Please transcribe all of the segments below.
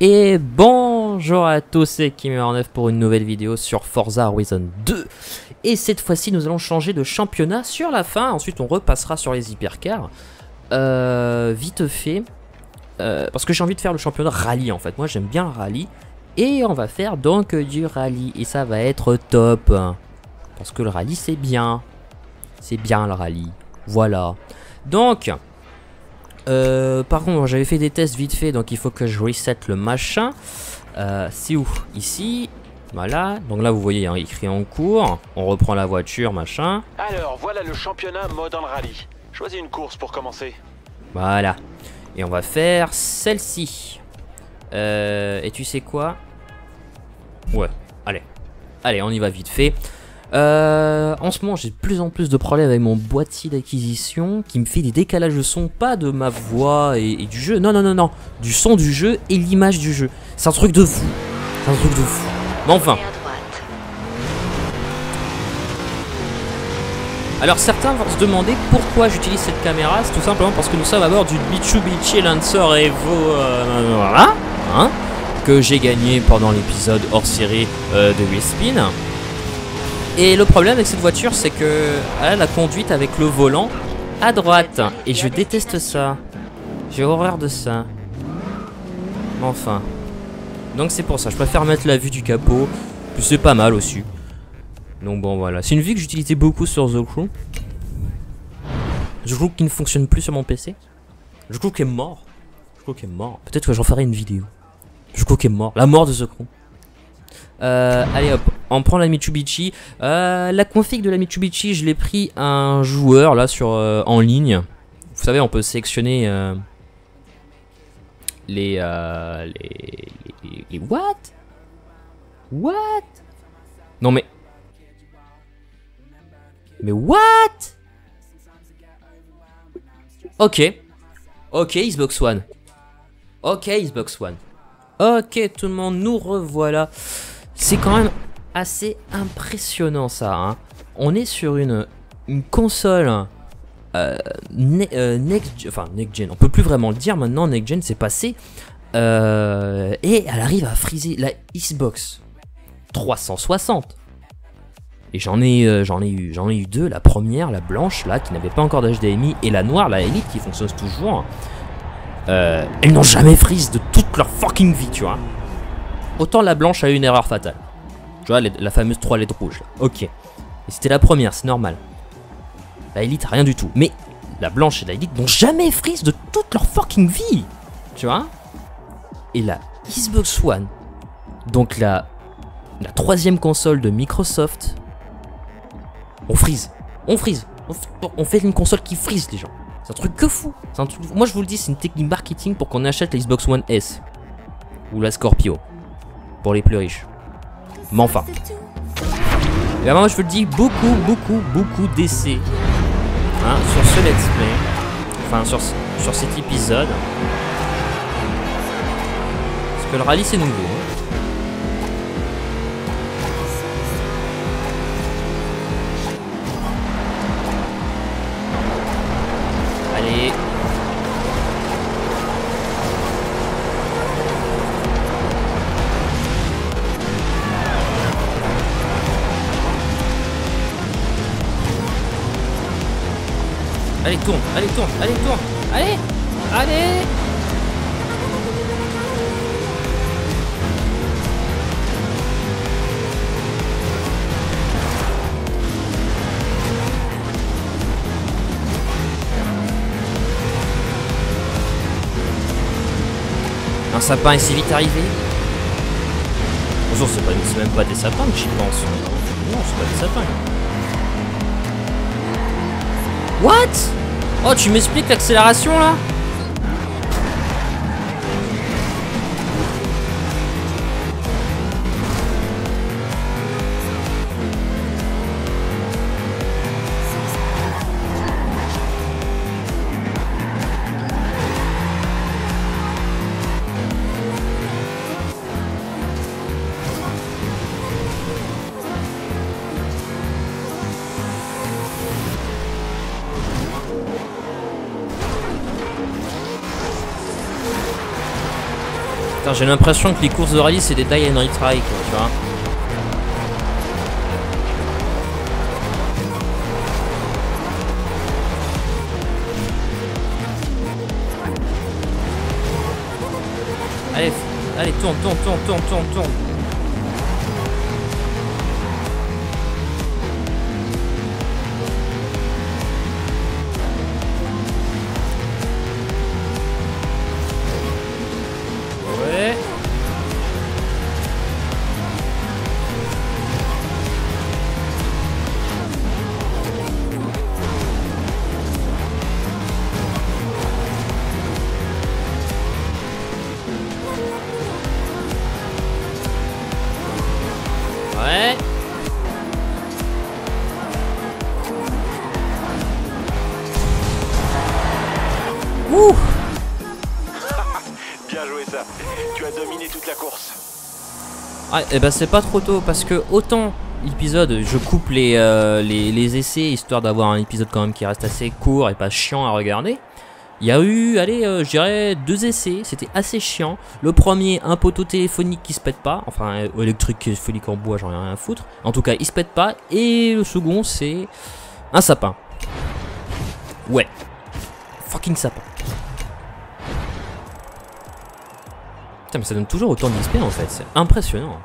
Et bonjour à tous, c'est Kim9 pour une nouvelle vidéo sur Forza Horizon 2. Et cette fois-ci, nous allons changer de championnat sur la fin. Ensuite, on repassera sur les hypercars. Euh, vite fait, euh, parce que j'ai envie de faire le championnat rallye en fait. Moi, j'aime bien le rallye. Et on va faire donc du rallye. Et ça va être top. Parce que le rallye, c'est bien. C'est bien le rallye. Voilà. Donc, euh, par contre, j'avais fait des tests vite fait, donc il faut que je reset le machin. Euh, c'est où? Ici. Voilà. Donc là, vous voyez, il y a écrit en cours. On reprend la voiture, machin. Alors, voilà le championnat Modern Rally. Choisis une course pour commencer. Voilà. Et on va faire celle-ci. Euh, et tu sais quoi? Ouais, allez. Allez, on y va vite fait. Euh, en ce moment, j'ai de plus en plus de problèmes avec mon boîtier d'acquisition qui me fait des décalages de son, pas de ma voix et, du jeu. Non, non, non, non. Du son du jeu et l'image du jeu. C'est un truc de fou. C'est un truc de fou. Mais enfin. Alors certains vont se demander pourquoi j'utilise cette caméra, c'est tout simplement parce que nous sommes à bord d'une Mitsubishi Lancer Evo euh, voilà, hein, que j'ai gagné pendant l'épisode hors série euh, de Respin. Et le problème avec cette voiture, c'est que elle a la conduite avec le volant à droite. Et je déteste ça. J'ai horreur de ça. Enfin. Donc c'est pour ça, je préfère mettre la vue du capot. C'est pas mal aussi. Donc bon voilà, c'est une vue que j'utilisais beaucoup sur The Crew. The Crew qui ne fonctionne plus sur mon PC. The Crew qui est mort. The Crew qui est mort. Peut-être que j'en ferai une vidéo. The Crew qui est mort. La mort de The Crew. Euh, allez hop, on prend la Mitsubishi. Euh, la config de la Mitsubishi, je l'ai pris un joueur là sur euh, en ligne. Vous savez, on peut sélectionner les, les, les, les what? What? Non mais mais what? Ok. Ok, Xbox One. Ok, Xbox One. Ok, tout le monde, nous revoilà. C'est quand même assez impressionnant ça. Hein. On est sur une, console euh, euh, next, enfin next gen. On peut plus vraiment le dire maintenant. Next gen, c'est passé. Euh, et elle arrive à friser la Xbox 360. Et j'en ai, euh, j'en ai eu, j'en ai eu deux. La première, la blanche, là, qui n'avait pas encore d'HDMI, et la noire, la Elite, qui fonctionne toujours. Euh, elles n'ont jamais freeze de toute leur fucking vie, tu vois. Autant la blanche a eu une erreur fatale. Tu vois, la fameuse 3 lettres rouges. Ok. Et c'était la première, c'est normal. La Elite, rien du tout. Mais la blanche et la Elite n'ont jamais freeze de toute leur fucking vie. Tu vois Et la Xbox One, donc la, la troisième console de Microsoft, on freeze. On freeze. On fait une console qui freeze, les gens. C'est un truc que fou. Moi, je vous le dis, c'est une technique marketing pour qu'on achète la Xbox One S. Ou la Scorpio. Pour les plus riches. Mais enfin. Et moi, je vous le dis, beaucoup, beaucoup, beaucoup d'essais. Hein, sur ce let's play. Enfin, sur, sur cet épisode. Parce que le rallye, c'est nouveau. hein. Allez, tourne, allez, tourne, allez, tourne, allez, allez Un sapin est si vite arrivé Bonjour, c'est même pas des sapins que j'y pense. Non, c'est pas des sapins. What? Oh, tu m'expliques l'accélération là? J'ai l'impression que les courses de rallye c'est des die and retry, quoi, tu vois. Allez, allez, tourne, tourne, tourne, tourne, tourne, tourne. Ouh Bien joué ça. Tu as dominé toute la course. Ah, et ben c'est pas trop tôt parce que autant l'épisode, je coupe les, euh, les, les essais histoire d'avoir un épisode quand même qui reste assez court et pas chiant à regarder. Il y a eu, allez, euh, je dirais deux essais, c'était assez chiant. Le premier, un poteau téléphonique qui se pète pas, enfin euh, électrique téléphonique en bois, j'en ai rien à foutre. En tout cas, il se pète pas. Et le second, c'est un sapin. Ouais, fucking sapin. Mais ça donne toujours autant d'XP en fait, c'est impressionnant.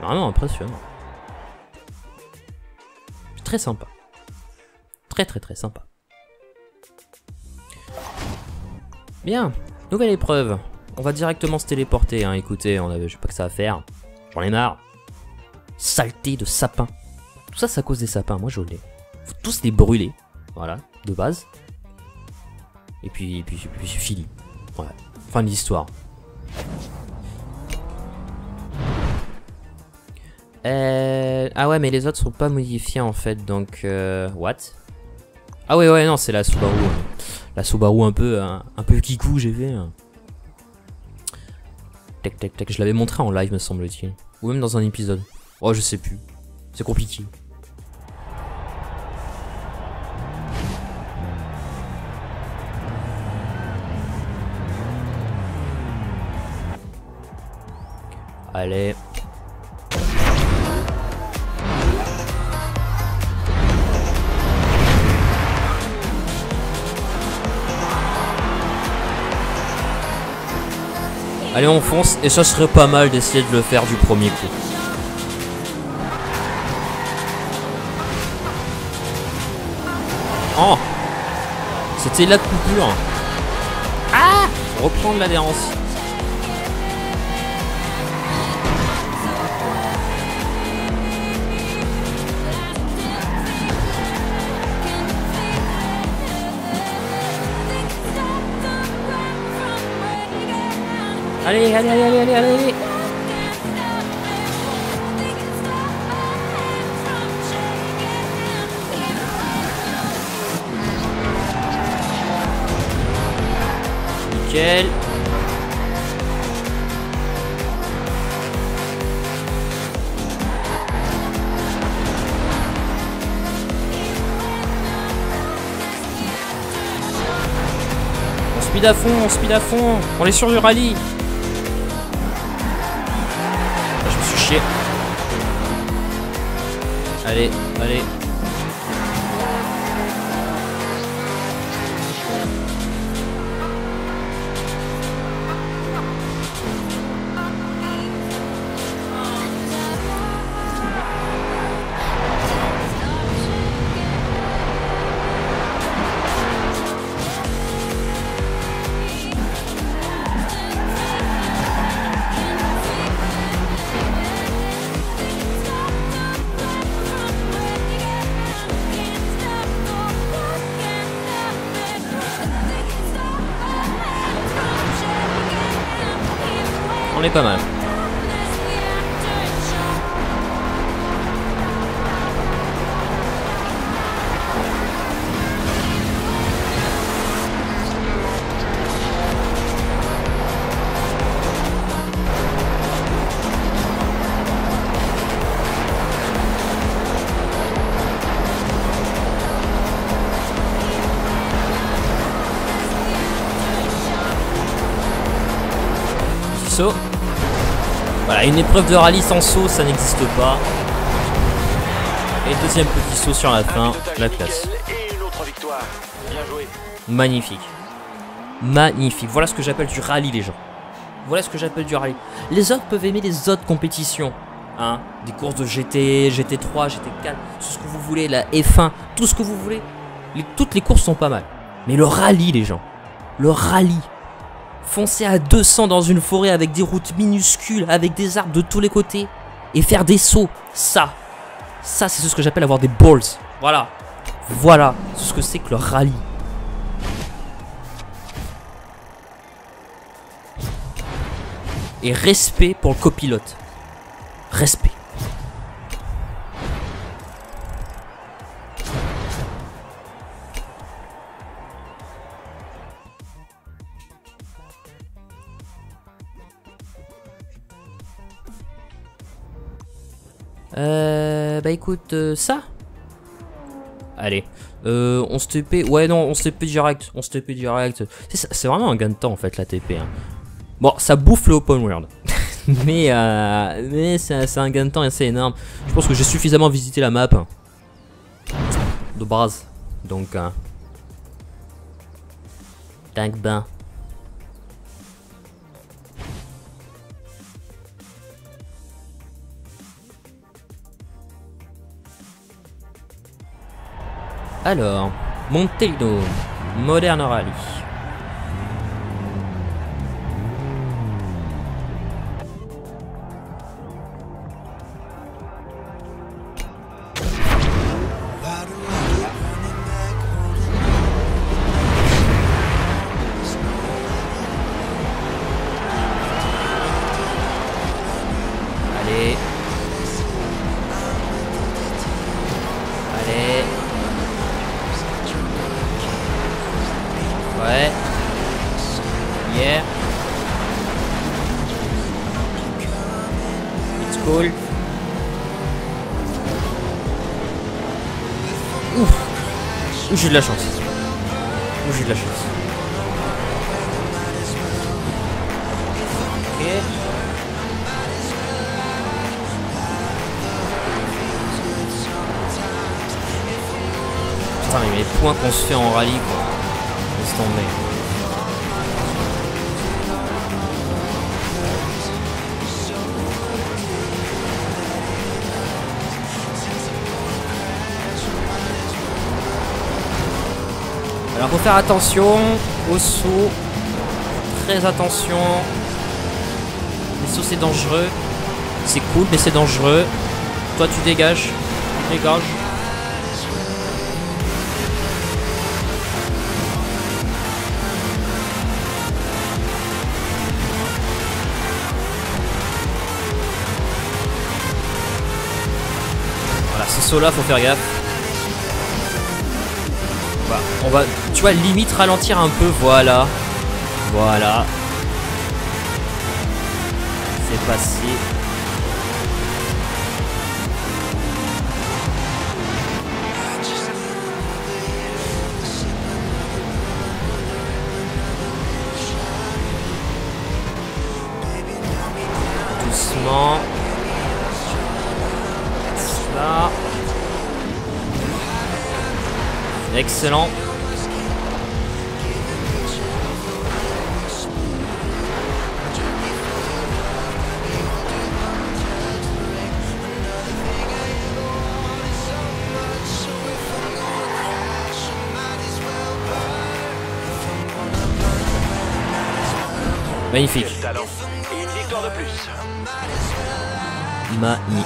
Vraiment impressionnant. Très sympa. Très très très sympa. Bien, nouvelle épreuve. On va directement se téléporter, hein. écoutez, on avait, je sais pas que ça à faire. J'en ai marre. Saleté de sapin. Tout ça, c'est à cause des sapins, moi je l'ai. Tous les brûler. Voilà, de base. Et puis, et puis, et puis fini. Voilà, fin de l'histoire. Euh... Ah ouais, mais les autres sont pas modifiés en fait, donc... Euh... What? Ah ouais, ouais, non, c'est la Subaru. hein. La Subaru un peu, un, un peu kikou, j'ai fait. hein. Tac, tac, tac. Je l'avais montré en live, me semble-t-il. Ou même dans un épisode. Oh, je sais plus. C'est compliqué. Allez. Allez, on fonce. Et ça serait pas mal d'essayer de le faire du premier coup. Oh C'était la coupure. Ah Reprendre l'adhérence. Allez, allez, allez, allez, allez. Nickel. On speed à fond, on speed à fond. On est sur du rallye. Allez, allez. So Voilà, une épreuve de rallye sans saut, ça n'existe pas. Et deuxième petit saut sur la fin, la classe. Et une autre victoire. Bien joué. Magnifique. Magnifique. Voilà ce que j'appelle du rallye, les gens. Voilà ce que j'appelle du rallye. Les autres peuvent aimer les autres compétitions. Hein Des courses de GT, GT3, GT4, tout ce que vous voulez, la F1, tout ce que vous voulez. Les- toutes les courses sont pas mal. Mais le rallye, les gens. Le rallye. Foncer à 200 dans une forêt avec des routes minuscules, avec des arbres de tous les côtés. Et faire des sauts. Ça. Ça, c'est ce que j'appelle avoir des balls. Voilà. Voilà. Ce que c'est que le rallye. Et respect pour le copilote. Respect. Bah écoute, euh, ça Allez, euh, on se TP, ouais non, on se TP direct, on se TP direct. C'est vraiment un gain de temps en fait la TP. hein. Bon, ça bouffe le open world. mais euh, mais c'est un gain de temps assez énorme. Je pense que j'ai suffisamment visité la map. hein, De base. Donc... Tank ben. Alors, Montelino, Modern Rally. Ouh, j'ai de la chance. Ouh, j'ai de la chance. Ok. Putain, mais les points qu'on se fait en rallye, quoi. Laisse tomber. Alors faut faire attention au saut. Très attention. Les sauts c'est dangereux. C'est cool mais c'est dangereux. Toi tu dégages. Dégage. Voilà, ces sauts là faut faire gaffe. On va, tu vois, limite ralentir un peu, voilà. Voilà. C'est passé. Doucement. Excellent. Magnifique. Quel talent. Et une victoire de plus. Magnifique.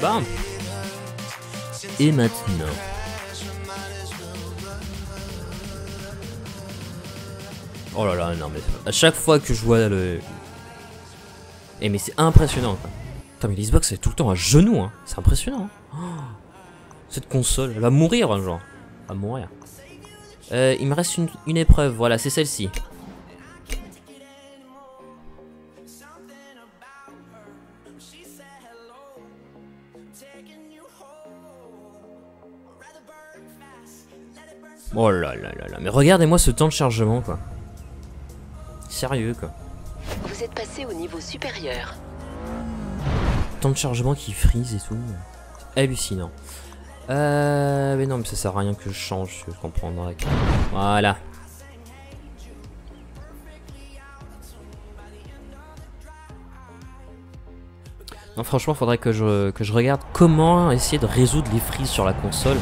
Bam Et maintenant Oh là là, non mais à chaque fois que je vois le... Eh, mais c'est impressionnant. Quoi. Putain, mais l'Xbox est tout le temps à genoux, hein. C'est impressionnant. Hein. Oh, cette console, elle va mourir, genre. Elle va mourir. Euh, il me reste une, une épreuve, voilà, c'est celle-ci. Oh là là là là, mais regardez-moi ce temps de chargement, quoi. Sérieux, quoi. Vous êtes passé au niveau supérieur. Temps de chargement qui frise et tout. Hallucinant. Euh, mais non, mais ça sert à rien que je change, je comprendrai. Voilà. Non, franchement, faudrait que je, que je regarde comment essayer de résoudre les frises sur la console.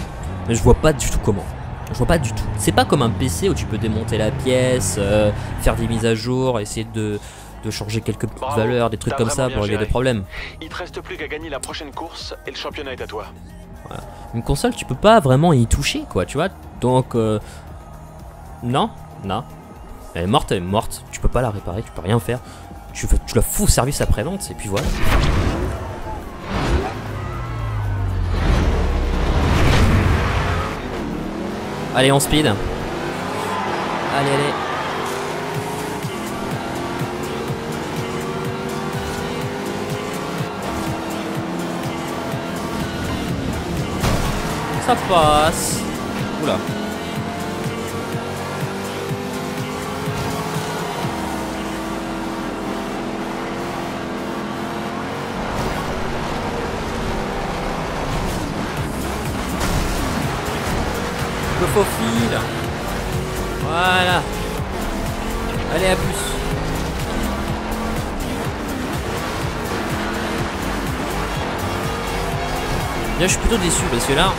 Mais je vois pas du tout comment. Je vois pas du tout. C'est pas comme un PC où tu peux démonter la pièce, euh, faire des mises à jour, essayer de, de changer quelques petites Bravo, valeurs, des trucs comme ça pour régler des problèmes. Il te reste plus qu'à gagner la prochaine course et le championnat est à toi. Une console, tu peux pas vraiment y toucher, quoi, tu vois. Donc, euh, non, non. Elle est morte, elle est morte. Tu peux pas la réparer, tu peux rien faire. Tu, tu la fous au service après-vente, et puis voilà. Allez, on speed. Allez, allez. Ça passe. Oula. Le faux fil. Voilà. Allez, à plus. Là, je suis plutôt déçu parce que là,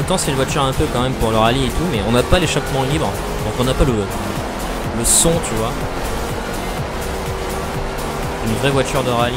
autant c'est une voiture un peu quand même pour le rallye et tout, mais on n'a pas l'échappement libre, donc on n'a pas le, le son, tu vois. Une vraie voiture de rallye.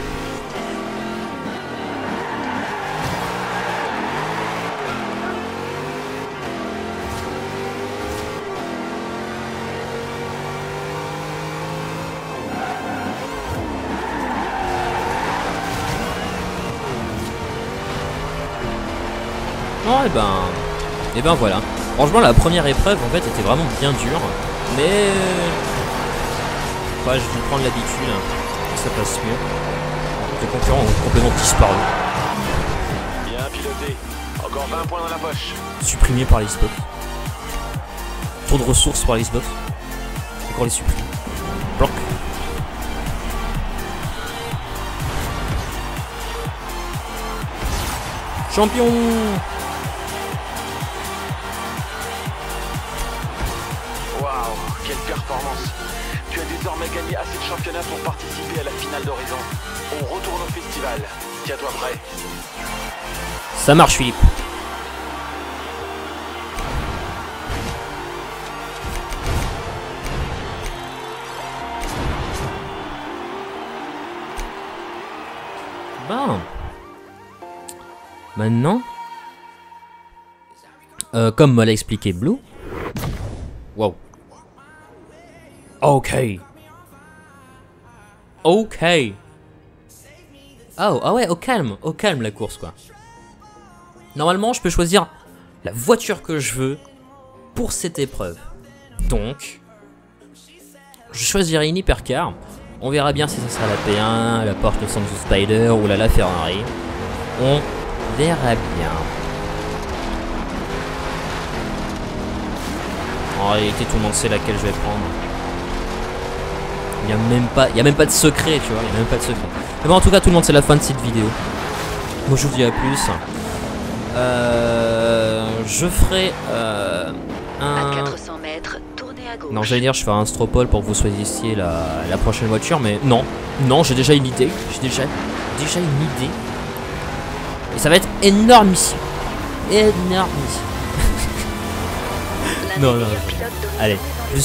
Non, et ben. Et ben voilà. Franchement, la première épreuve en fait était vraiment bien dure. Mais. euh, Ouais, je vais prendre l'habitude. hein. Ça passe mieux. Les concurrents ont complètement disparu. Bien piloté. Encore 20 points dans la poche. Supprimés par les Xbox. Trop de ressources par les Xbox. Encore les supprimer. Bloc. Champion championnats pour participer à la finale d'Horizon. On retourne au festival. Tiens-toi prêt. Ça marche Philippe. Ben. Maintenant. euh, comme me l'a expliqué Blue. Wow. Ok. Ok. Oh, ah ouais, au calme, au calme la course quoi. Normalement, je peux choisir la voiture que je veux pour cette épreuve. Donc, je choisirai une hypercar. On verra bien si ce sera la P1, la Porsche 912 Spider ou la LaFerrari. On verra bien. En réalité, tout le monde sait laquelle je vais prendre. Il n'y a même pas, y a même pas de secret, tu vois. Il y a même pas de secret. Mais bon, en tout cas, tout le monde, c'est la fin de cette vidéo. Moi, je vous dis à plus. Euh, je ferai euh, À un. 400 mètres, tournez à gauche. Non, j'allais dire, je ferai un stropole pour que vous choisissiez la, la prochaine voiture, mais non, non, j'ai déjà une idée. J'ai déjà, déjà une idée. Et ça va être énormissime. Énormissime. L'un Non, des non, pilotes d'Horizon Allez, est